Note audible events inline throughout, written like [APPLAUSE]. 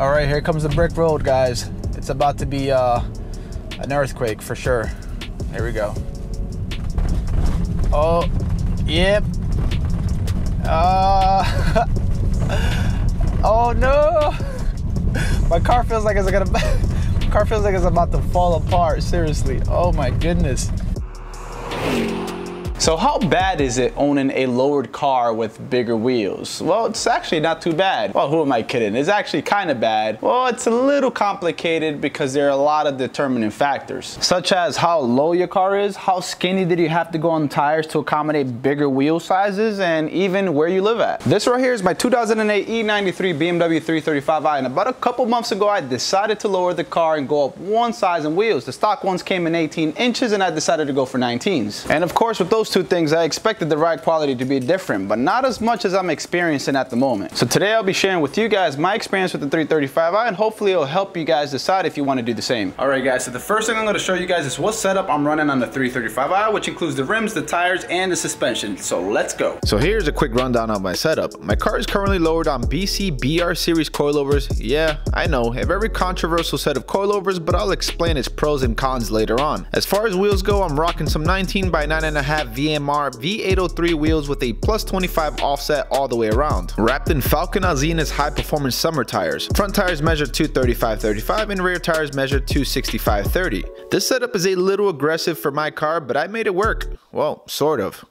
All right, here comes the brick road, guys. It's about to be uh, an earthquake for sure. Here we go. Oh, yep. Uh, [LAUGHS] oh no! My car feels like it's gonna. [LAUGHS] car feels like it's about to fall apart. Seriously. Oh my goodness. So how bad is it owning a lowered car with bigger wheels? Well, it's actually not too bad. Well, who am I kidding? It's actually kind of bad. Well, it's a little complicated because there are a lot of determining factors, such as how low your car is, how skinny did you have to go on tires to accommodate bigger wheel sizes, and even where you live at. This right here is my 2008 E93 BMW 335i, and about a couple months ago, I decided to lower the car and go up one size in wheels. The stock ones came in 18 inches, and I decided to go for 19s. And of course, with those two things, I expected the ride quality to be different, but not as much as I'm experiencing at the moment. So today I'll be sharing with you guys my experience with the 335i and hopefully it'll help you guys decide if you want to do the same. Alright guys, so the first thing I'm going to show you guys is what setup I'm running on the 335i, which includes the rims, the tires, and the suspension. So let's go. So here's a quick rundown of my setup. My car is currently lowered on BC BR series coilovers. Yeah, I know, a very controversial set of coilovers, but I'll explain its pros and cons later on. As far as wheels go, I'm rocking some 19 by 9.5 VMR V803 wheels with a plus 25 offset all the way around. Wrapped in Falken Azenis high performance summer tires. Front tires measure 235-35 and rear tires measure 265-30. This setup is a little aggressive for my car, but I made it work. Well, sort of.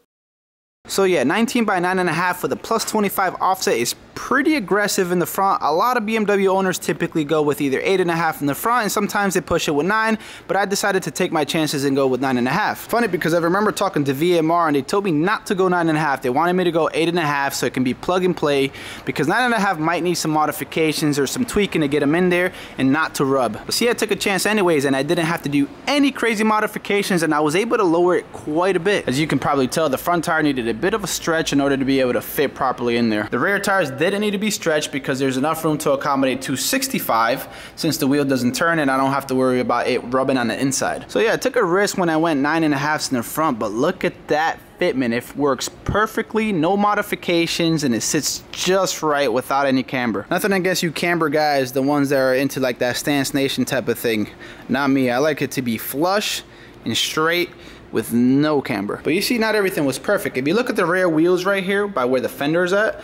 So yeah, 19 by 9.5 with a plus 25 offset is pretty aggressive in the front. A lot of BMW owners typically go with either 8.5 in the front and sometimes they push it with 9, but I decided to take my chances and go with 9.5. Funny because I remember talking to VMR and they told me not to go 9.5. They wanted me to go 8.5 so it can be plug and play because 9.5 might need some modifications or some tweaking to get them in there and not to rub. But see, I took a chance anyways and I didn't have to do any crazy modifications and I was able to lower it quite a bit. As you can probably tell, the front tire needed a bit of a stretch in order to be able to fit properly in there. The rear tires didn't need to be stretched because there's enough room to accommodate 265 since the wheel doesn't turn and I don't have to worry about it rubbing on the inside. So yeah, I took a risk when I went nine and a halfs in the front, but look at that fitment. It works perfectly, no modifications, and it sits just right without any camber. Nothing against you camber guys, the ones that are into like that Stance Nation type of thing. Not me. I like it to be flush and straight with no camber. But you see, not everything was perfect. If you look at the rear wheels right here by where the fender's at,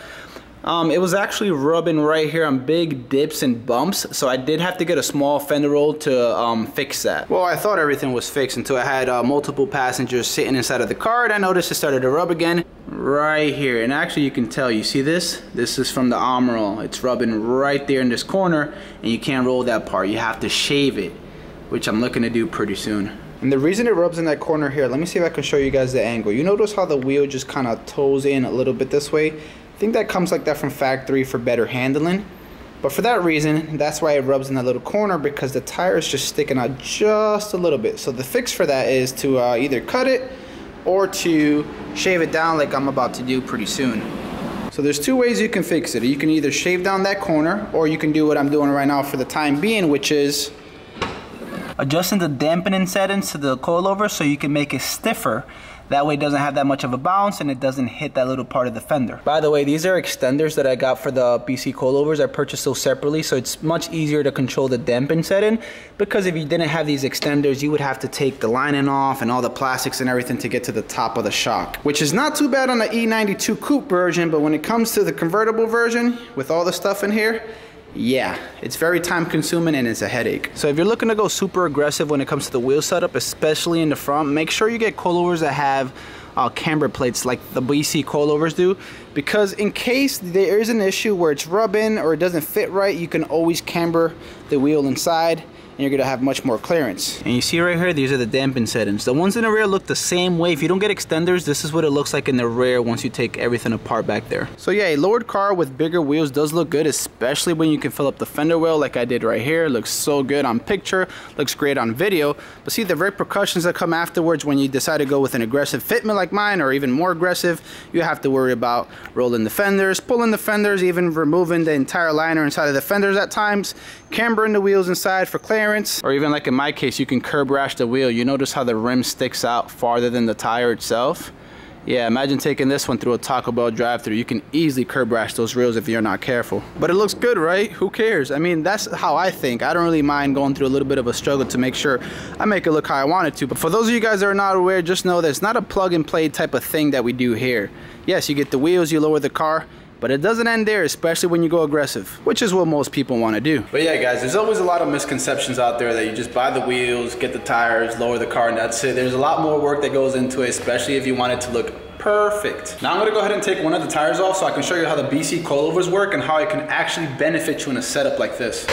um, it was actually rubbing right here on big dips and bumps, so I did have to get a small fender roll to um, fix that. Well, I thought everything was fixed until I had uh, multiple passengers sitting inside of the car, and I noticed it started to rub again right here. And actually, you can tell, you see this? This is from the arm roll. It's rubbing right there in this corner, and you can't roll that part. You have to shave it, which I'm looking to do pretty soon. And the reason it rubs in that corner here, let me see if I can show you guys the angle. You notice how the wheel just kind of toes in a little bit this way? I think that comes like that from factory for better handling. But for that reason, that's why it rubs in that little corner because the tire is just sticking out just a little bit. So the fix for that is to uh, either cut it or to shave it down like I'm about to do pretty soon. So there's two ways you can fix it. You can either shave down that corner or you can do what I'm doing right now for the time being, which is adjusting the dampening settings to the coilover so you can make it stiffer. That way it doesn't have that much of a bounce and it doesn't hit that little part of the fender. By the way, these are extenders that I got for the BC coilovers. I purchased those separately so it's much easier to control the dampen setting because if you didn't have these extenders, you would have to take the lining off and all the plastics and everything to get to the top of the shock, which is not too bad on the E92 coupe version, but when it comes to the convertible version with all the stuff in here, yeah, it's very time consuming and it's a headache. So if you're looking to go super aggressive when it comes to the wheel setup, especially in the front, make sure you get coilovers that have uh, camber plates like the BC coilovers do because in case there is an issue where it's rubbing or it doesn't fit right, you can always camber the wheel inside and you're gonna have much more clearance. And you see right here, these are the dampen settings. The ones in the rear look the same way. If you don't get extenders, this is what it looks like in the rear once you take everything apart back there. So yeah, a lowered car with bigger wheels does look good, especially when you can fill up the fender well like I did right here. Looks so good on picture, looks great on video. But see the repercussions that come afterwards when you decide to go with an aggressive fitment like mine or even more aggressive, you have to worry about rolling the fenders, pulling the fenders, even removing the entire liner inside of the fenders at times, cambering the wheels inside for clearance clearance, or even like in my case, you can curb rash the wheel. You notice how the rim sticks out farther than the tire itself. Yeah, imagine taking this one through a Taco Bell drive through You can easily curb rash those rails if you're not careful. But it looks good, right? Who cares? I mean, that's how I think. I don't really mind going through a little bit of a struggle to make sure I make it look how I want it to. But for those of you guys that are not aware, just know that it's not a plug and play type of thing that we do here. Yes, you get the wheels, you lower the car, but it doesn't end there, especially when you go aggressive, which is what most people want to do. But yeah, guys, there's always a lot of misconceptions out there that you just buy the wheels, get the tires, lower the car, and that's it. There's a lot more work that goes into it, especially if you want it to look perfect. Now I'm gonna go ahead and take one of the tires off so I can show you how the BC coilovers work and how it can actually benefit you in a setup like this.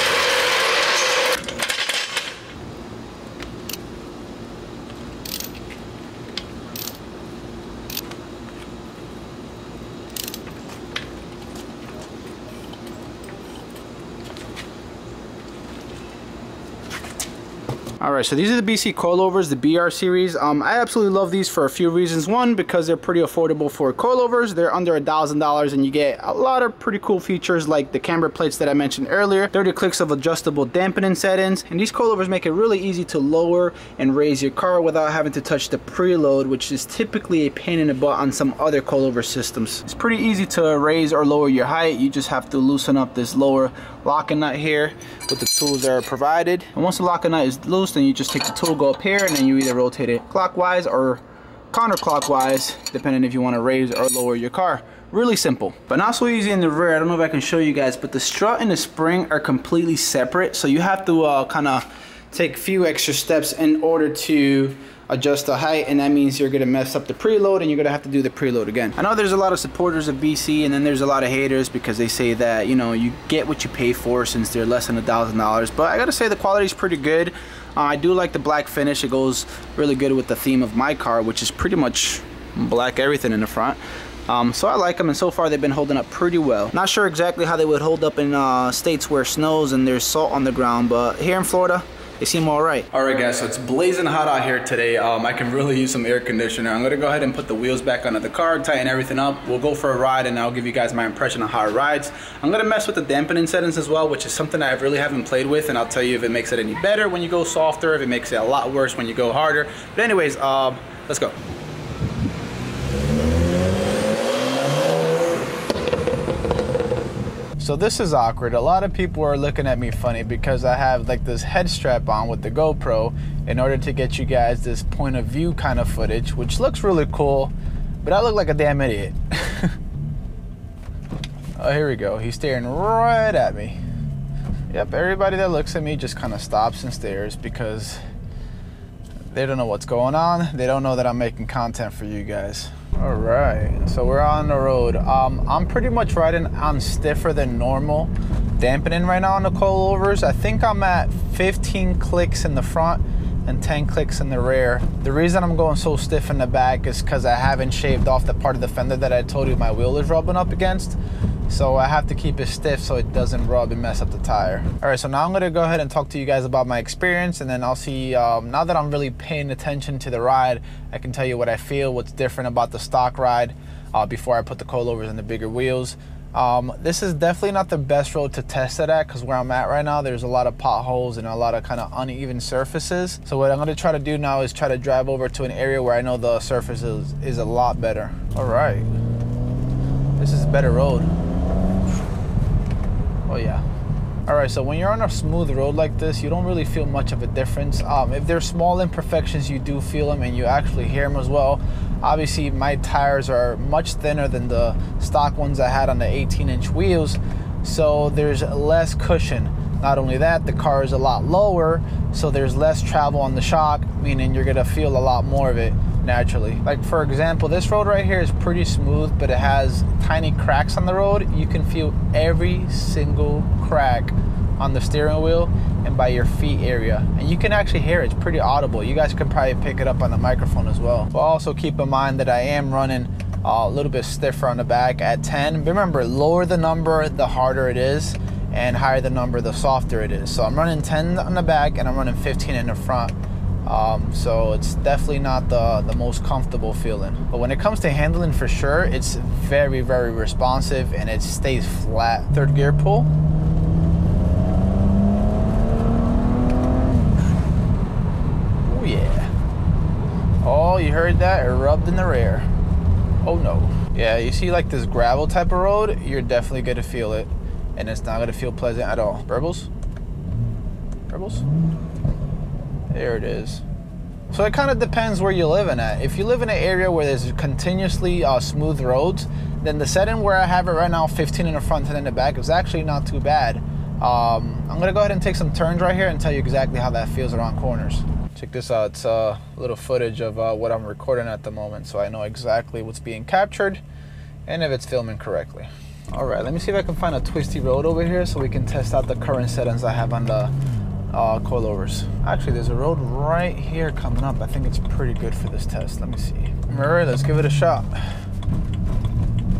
So these are the BC coilovers, the BR series. Um, I absolutely love these for a few reasons. One, because they're pretty affordable for coilovers. They're under a thousand dollars and you get a lot of pretty cool features like the camber plates that I mentioned earlier, 30 clicks of adjustable dampening settings. And these coilovers make it really easy to lower and raise your car without having to touch the preload, which is typically a pain in the butt on some other coilover systems. It's pretty easy to raise or lower your height. You just have to loosen up this lower locking nut here with the tools that are provided. And once the locking nut is loose, then you just take the tool, go up here, and then you either rotate it clockwise or counterclockwise, depending if you want to raise or lower your car. Really simple, but not so easy in the rear. I don't know if I can show you guys, but the strut and the spring are completely separate. So you have to uh, kind of take a few extra steps in order to adjust the height and that means you're gonna mess up the preload and you're gonna have to do the preload again. I know there's a lot of supporters of BC and then there's a lot of haters because they say that you know you get what you pay for since they're less than a thousand dollars but I gotta say the quality is pretty good. Uh, I do like the black finish it goes really good with the theme of my car which is pretty much black everything in the front. Um, so I like them and so far they've been holding up pretty well. Not sure exactly how they would hold up in uh, states where snows and there's salt on the ground but here in Florida they seem all right. All right, guys, so it's blazing hot out here today. Um, I can really use some air conditioner. I'm gonna go ahead and put the wheels back under the car, tighten everything up. We'll go for a ride and I'll give you guys my impression on how it rides. I'm gonna mess with the dampening settings as well, which is something I really haven't played with and I'll tell you if it makes it any better when you go softer, if it makes it a lot worse when you go harder. But anyways, uh, let's go. So this is awkward. A lot of people are looking at me funny because I have like this head strap on with the GoPro in order to get you guys this point of view kind of footage, which looks really cool, but I look like a damn idiot. [LAUGHS] oh, here we go. He's staring right at me. Yep, everybody that looks at me just kind of stops and stares because they don't know what's going on. They don't know that I'm making content for you guys. All right, so we're on the road. Um, I'm pretty much riding on stiffer than normal dampening right now on the coilovers. I think I'm at 15 clicks in the front and 10 clicks in the rear. The reason I'm going so stiff in the back is because I haven't shaved off the part of the fender that I told you my wheel is rubbing up against. So I have to keep it stiff so it doesn't rub and mess up the tire. All right, so now I'm gonna go ahead and talk to you guys about my experience and then I'll see, um, now that I'm really paying attention to the ride, I can tell you what I feel, what's different about the stock ride uh, before I put the coilovers and the bigger wheels. Um, this is definitely not the best road to test it at because where I'm at right now, there's a lot of potholes and a lot of kind of uneven surfaces. So what I'm gonna try to do now is try to drive over to an area where I know the surface is, is a lot better. All right, this is a better road. Oh yeah. All right, so when you're on a smooth road like this, you don't really feel much of a difference. Um, if there's small imperfections, you do feel them and you actually hear them as well. Obviously, my tires are much thinner than the stock ones I had on the 18 inch wheels, so there's less cushion. Not only that, the car is a lot lower, so there's less travel on the shock, meaning you're gonna feel a lot more of it naturally. Like for example, this road right here is pretty smooth, but it has tiny cracks on the road. You can feel every single crack on the steering wheel and by your feet area. And you can actually hear it. it's pretty audible. You guys can probably pick it up on the microphone as well. But also keep in mind that I am running a little bit stiffer on the back at 10. Remember, lower the number, the harder it is, and higher the number, the softer it is. So I'm running 10 on the back and I'm running 15 in the front. Um, so it's definitely not the, the most comfortable feeling. But when it comes to handling for sure, it's very, very responsive and it stays flat. Third gear pull. Oh yeah. Oh, you heard that? It rubbed in the rear. Oh no. Yeah, you see like this gravel type of road, you're definitely gonna feel it. And it's not gonna feel pleasant at all. Burbles? Burbles? There it is. So it kind of depends where you're living at. If you live in an area where there's continuously uh, smooth roads, then the setting where I have it right now, 15 in the front and in the back, is actually not too bad. Um, I'm gonna go ahead and take some turns right here and tell you exactly how that feels around corners. Check this out, it's uh, a little footage of uh, what I'm recording at the moment so I know exactly what's being captured and if it's filming correctly. All right, let me see if I can find a twisty road over here so we can test out the current settings I have on the uh, coilovers. Actually, there's a road right here coming up. I think it's pretty good for this test. Let me see. All right, let's give it a shot.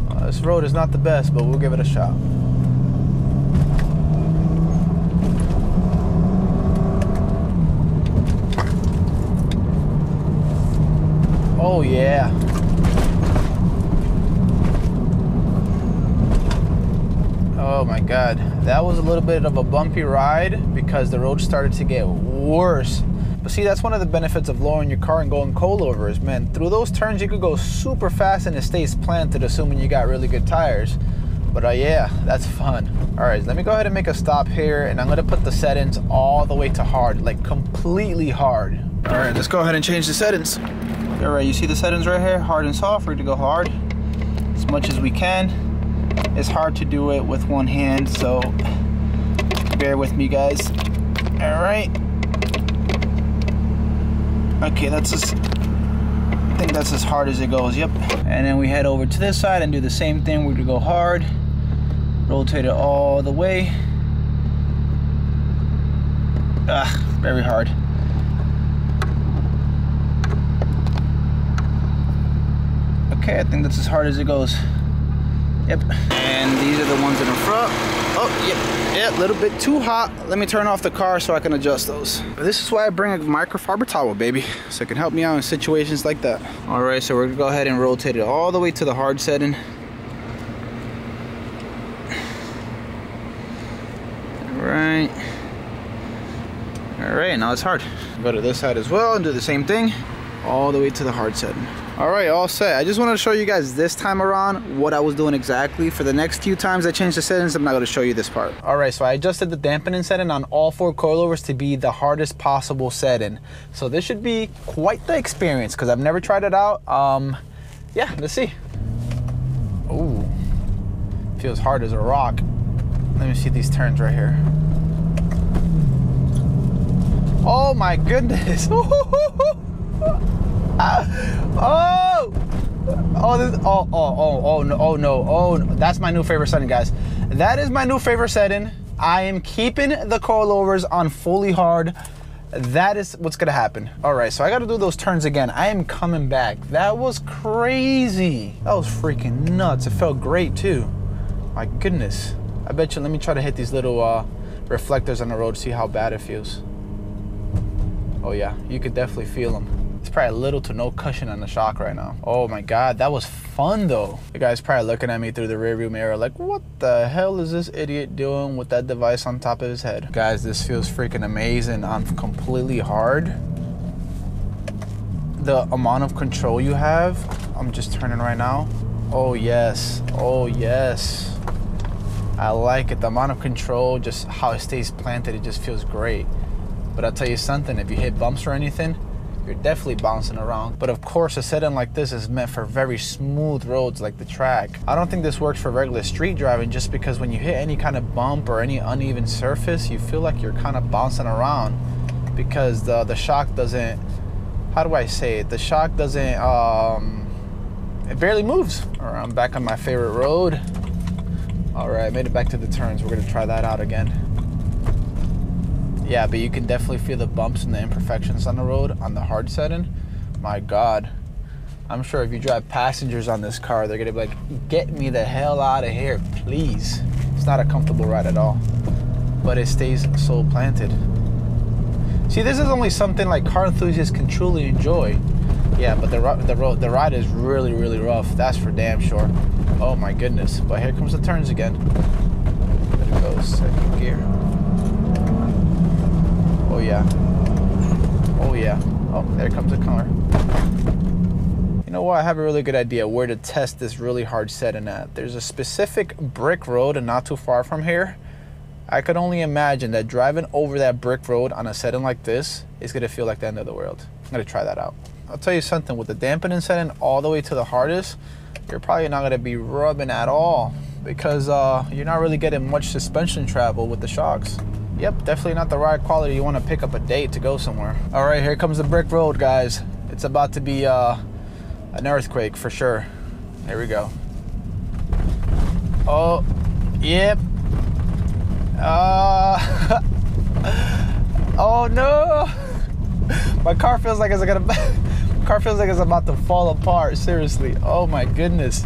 Uh, this road is not the best, but we'll give it a shot. Oh yeah. Oh my god. That was a little bit of a bumpy ride because the road started to get worse. But see, that's one of the benefits of lowering your car and going coilovers, man. Through those turns, you could go super fast and it stays planted, assuming you got really good tires. But uh, yeah, that's fun. All right, let me go ahead and make a stop here, and I'm gonna put the settings all the way to hard, like completely hard. All right, let's go ahead and change the settings. All right, you see the settings right here, hard and soft, we're gonna go hard as much as we can. It's hard to do it with one hand, so bear with me, guys. All right. Okay, that's as, I think that's as hard as it goes, yep. And then we head over to this side and do the same thing. We're gonna go hard, rotate it all the way. Ah, very hard. Okay, I think that's as hard as it goes. Yep. And these are the ones in the front. Oh, yep. Yeah, a little bit too hot. Let me turn off the car so I can adjust those. This is why I bring a microfiber towel, baby. So it can help me out in situations like that. All right, so we're gonna go ahead and rotate it all the way to the hard setting. All right. All right, now it's hard. Go to this side as well and do the same thing. All the way to the hard setting. All right, all set. I just wanted to show you guys this time around what I was doing exactly. For the next few times I changed the settings, I'm not gonna show you this part. All right, so I adjusted the dampening setting on all four coilovers to be the hardest possible setting. So this should be quite the experience because I've never tried it out. Um, yeah, let's see. Ooh, feels hard as a rock. Let me see these turns right here. Oh my goodness. [LAUGHS] oh! Oh this oh oh oh oh no oh no oh no. that's my new favorite setting guys. That is my new favorite setting. I am keeping the coilovers on fully hard. That is what's gonna happen. All right so i gotta do those turns again. I am coming back. That was crazy. That was freaking nuts. It felt great too. My goodness. I bet you let me try to hit these little uh reflectors on the road see how bad it feels. Oh yeah you could definitely feel them probably little to no cushion on the shock right now. Oh my God, that was fun though. The guy's probably looking at me through the rearview mirror like, what the hell is this idiot doing with that device on top of his head? Guys, this feels freaking amazing on completely hard. The amount of control you have, I'm just turning right now. Oh yes, oh yes. I like it, the amount of control, just how it stays planted, it just feels great. But I'll tell you something, if you hit bumps or anything, you're definitely bouncing around. But of course, a setting like this is meant for very smooth roads like the track. I don't think this works for regular street driving just because when you hit any kind of bump or any uneven surface, you feel like you're kind of bouncing around because the, the shock doesn't, how do I say it? The shock doesn't, um, it barely moves. All right, I'm back on my favorite road. All right, made it back to the turns. We're gonna try that out again. Yeah, but you can definitely feel the bumps and the imperfections on the road on the hard setting. My God. I'm sure if you drive passengers on this car, they're gonna be like, get me the hell out of here, please. It's not a comfortable ride at all, but it stays so planted. See, this is only something like car enthusiasts can truly enjoy. Yeah, but the, the, road, the ride is really, really rough. That's for damn sure. Oh my goodness. But here comes the turns again. There it goes, second gear. Oh yeah. Oh yeah. Oh, there comes a car. You know what? I have a really good idea where to test this really hard setting at. There's a specific brick road and not too far from here. I could only imagine that driving over that brick road on a setting like this is gonna feel like the end of the world. I'm gonna try that out. I'll tell you something, with the dampening setting all the way to the hardest, you're probably not gonna be rubbing at all because uh, you're not really getting much suspension travel with the shocks. Yep, definitely not the ride quality you wanna pick up a date to go somewhere. All right, here comes the brick road, guys. It's about to be uh, an earthquake for sure. Here we go. Oh, yep. Uh, [LAUGHS] oh no! [LAUGHS] My car feels like it's gonna. [LAUGHS] car feels like it's about to fall apart. Seriously. Oh my goodness.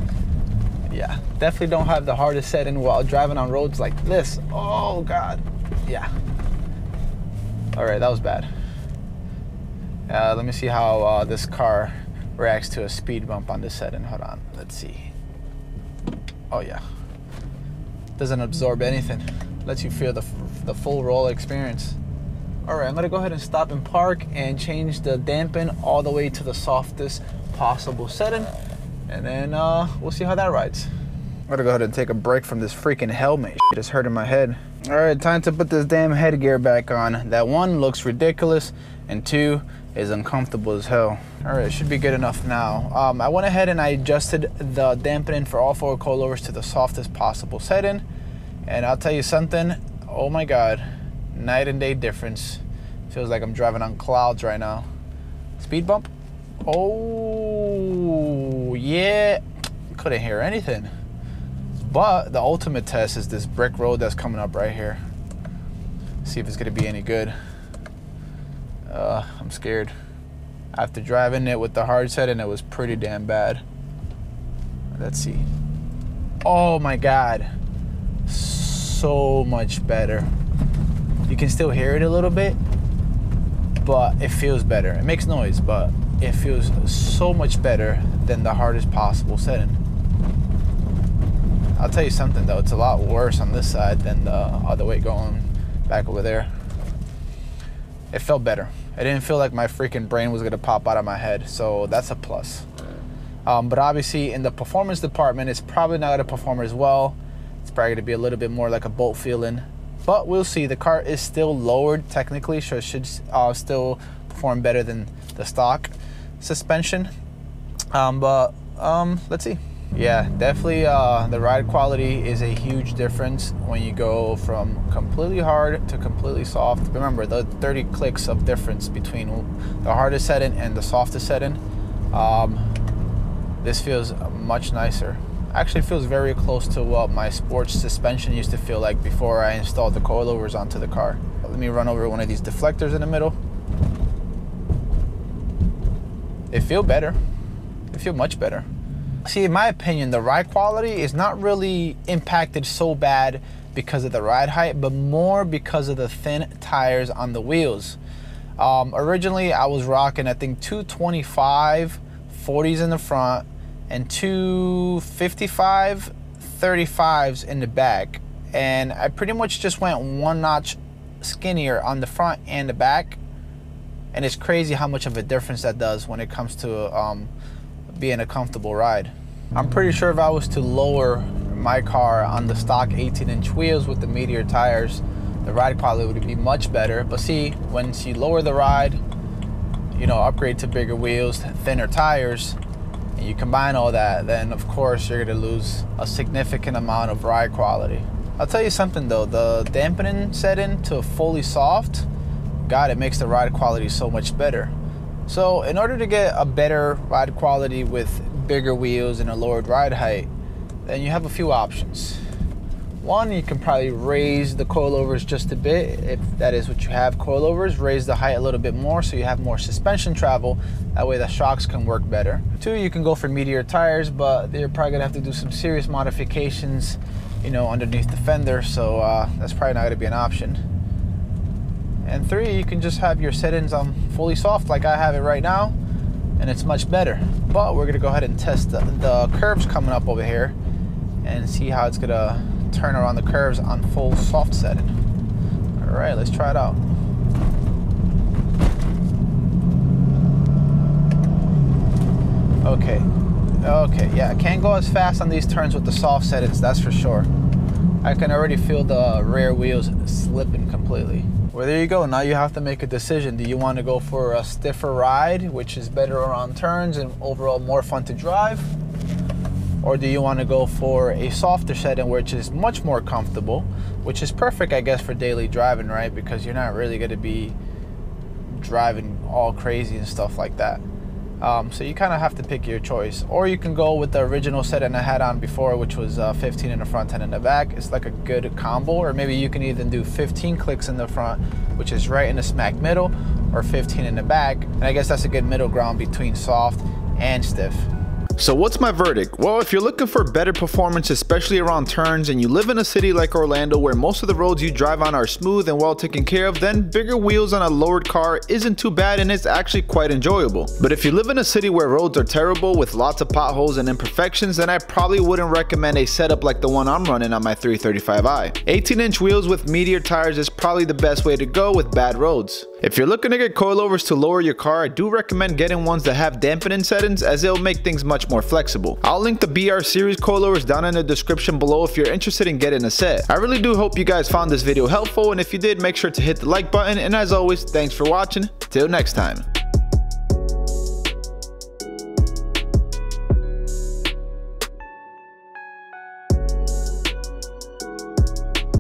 Yeah, definitely don't have the hardest setting while driving on roads like this. Oh god. Yeah. All right, that was bad. Uh, let me see how uh, this car reacts to a speed bump on this setting. Hold on, let's see. Oh yeah, doesn't absorb anything. Lets you feel the, the full roll experience. All right, I'm gonna go ahead and stop and park and change the dampen all the way to the softest possible setting. And then uh, we'll see how that rides. I'm gonna go ahead and take a break from this freaking helmet. It is hurting my head. All right, time to put this damn headgear back on. That one looks ridiculous, and two is uncomfortable as hell. All right, it should be good enough now. Um, I went ahead and I adjusted the dampening for all four coilovers to the softest possible setting. And I'll tell you something, oh my God, night and day difference. Feels like I'm driving on clouds right now. Speed bump? Oh, yeah. Couldn't hear anything. But the ultimate test is this brick road that's coming up right here. See if it's gonna be any good. Uh, I'm scared. After driving it with the hard setting, it was pretty damn bad. Let's see. Oh my God. So much better. You can still hear it a little bit, but it feels better. It makes noise, but it feels so much better than the hardest possible setting. I'll tell you something though, it's a lot worse on this side than the other way going back over there it felt better. I didn't feel like my freaking brain was gonna pop out of my head, so that's a plus. Um, but obviously, in the performance department, it's probably not gonna perform as well. It's probably gonna be a little bit more like a bolt feeling, but we'll see. The car is still lowered technically, so it should uh, still perform better than the stock suspension. Um, but um, let's see. Yeah, definitely uh, the ride quality is a huge difference when you go from completely hard to completely soft. Remember the 30 clicks of difference between the hardest setting and the softest setting. Um, this feels much nicer. Actually feels very close to what my sports suspension used to feel like before I installed the coilovers onto the car. Let me run over one of these deflectors in the middle. They feel better. They feel much better. See, in my opinion, the ride quality is not really impacted so bad because of the ride height, but more because of the thin tires on the wheels. Um, originally, I was rocking, I think, 225 40s in the front and 255 35s in the back. And I pretty much just went one notch skinnier on the front and the back. And it's crazy how much of a difference that does when it comes to um, being a comfortable ride. I'm pretty sure if I was to lower my car on the stock 18 inch wheels with the Meteor tires, the ride quality would be much better. But see, once you lower the ride, you know, upgrade to bigger wheels, thinner tires, and you combine all that, then of course you're gonna lose a significant amount of ride quality. I'll tell you something though, the dampening setting to fully soft, God, it makes the ride quality so much better. So in order to get a better ride quality with bigger wheels and a lowered ride height, then you have a few options. One, you can probably raise the coilovers just a bit, if that is what you have coilovers, raise the height a little bit more so you have more suspension travel, that way the shocks can work better. Two, you can go for Meteor tires, but you're probably gonna have to do some serious modifications, you know, underneath the fender, so uh, that's probably not gonna be an option. And three, you can just have your settings on fully soft like I have it right now, and it's much better. But we're gonna go ahead and test the, the curves coming up over here and see how it's gonna turn around the curves on full soft setting. All right, let's try it out. Okay. Okay, yeah, I can't go as fast on these turns with the soft settings, that's for sure. I can already feel the rear wheels slipping completely. Well, there you go. Now you have to make a decision. Do you want to go for a stiffer ride, which is better around turns and overall more fun to drive? Or do you want to go for a softer setting, which is much more comfortable, which is perfect, I guess, for daily driving, right? Because you're not really going to be driving all crazy and stuff like that. Um, so you kind of have to pick your choice. Or you can go with the original setting I had on before, which was uh, 15 in the front, 10 in the back. It's like a good combo. Or maybe you can even do 15 clicks in the front, which is right in the smack middle, or 15 in the back. And I guess that's a good middle ground between soft and stiff. So what's my verdict? Well, if you're looking for better performance, especially around turns, and you live in a city like Orlando where most of the roads you drive on are smooth and well taken care of, then bigger wheels on a lowered car isn't too bad and it's actually quite enjoyable. But if you live in a city where roads are terrible with lots of potholes and imperfections, then I probably wouldn't recommend a setup like the one I'm running on my 335i. 18 inch wheels with Meteor tires is probably the best way to go with bad roads. If you're looking to get coilovers to lower your car, I do recommend getting ones that have dampening settings as it'll make things more flexible. I'll link the BR series coilovers down in the description below if you're interested in getting a set. I really do hope you guys found this video helpful and if you did make sure to hit the like button and as always thanks for watching till next time.